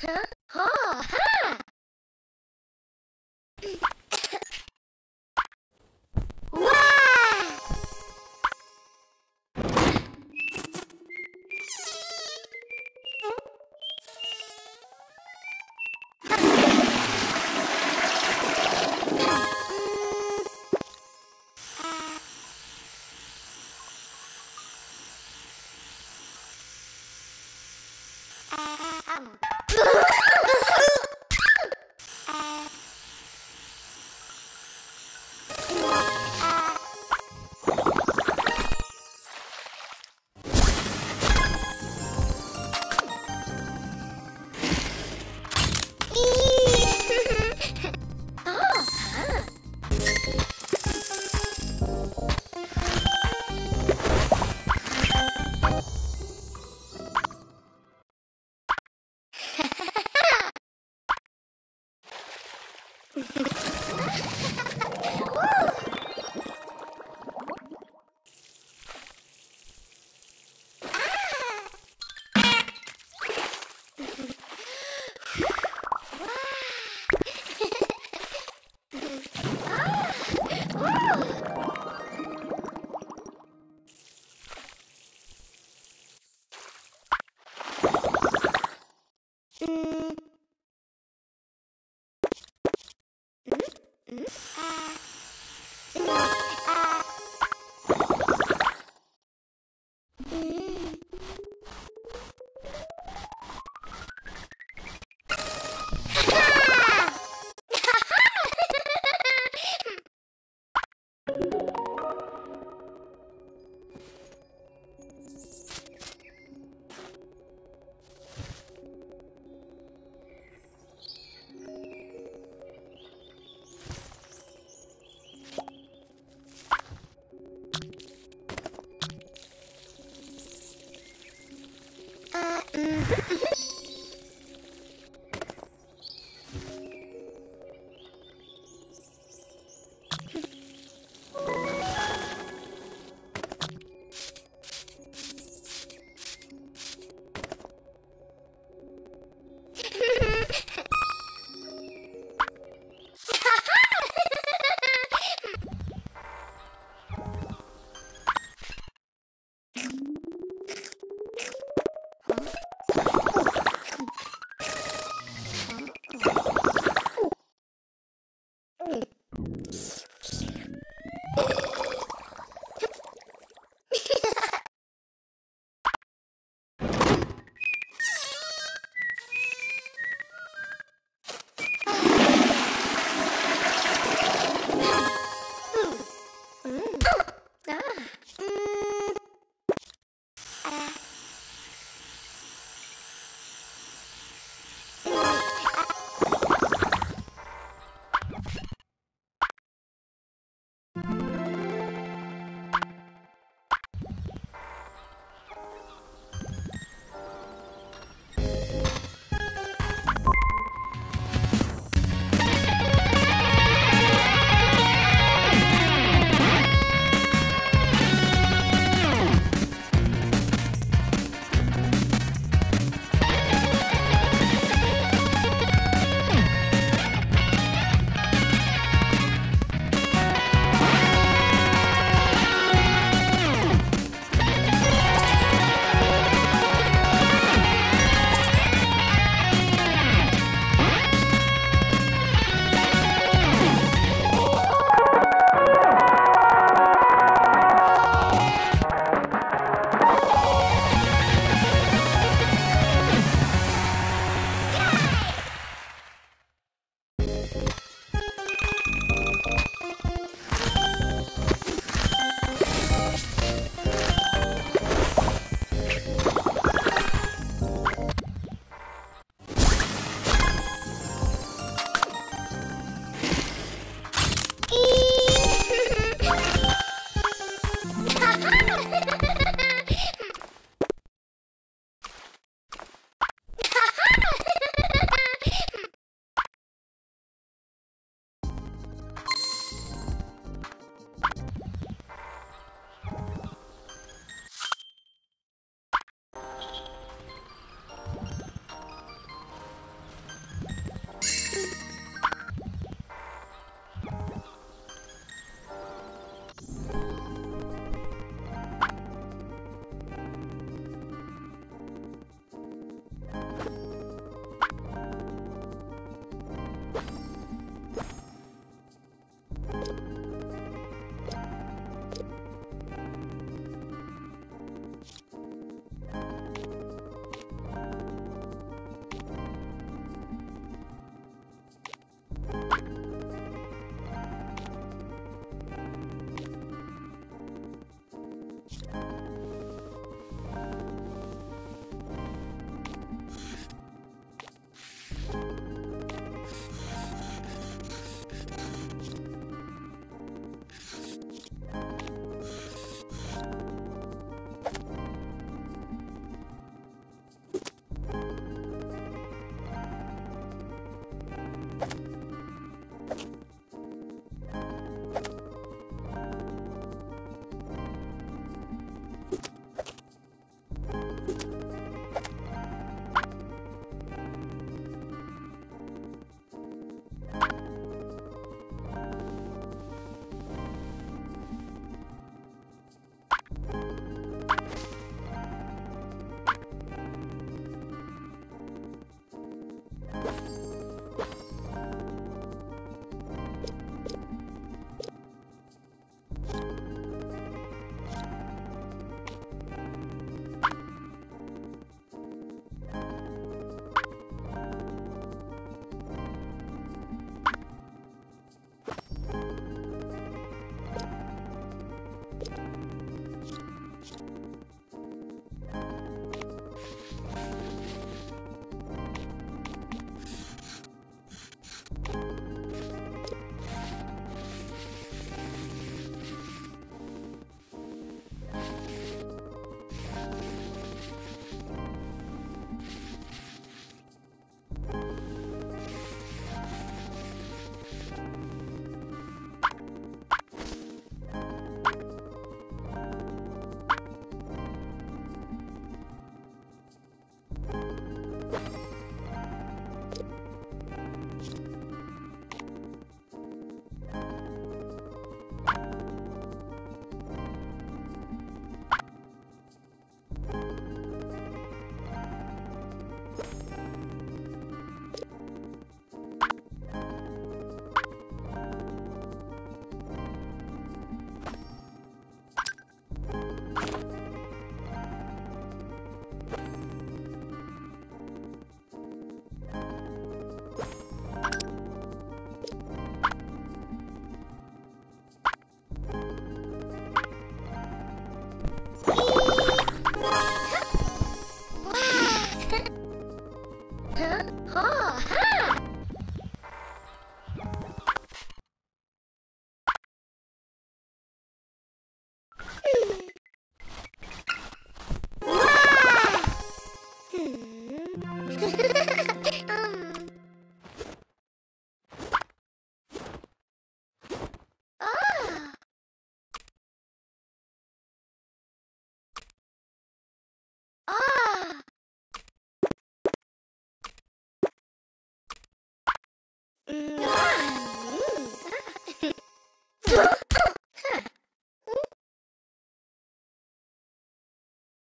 Huh?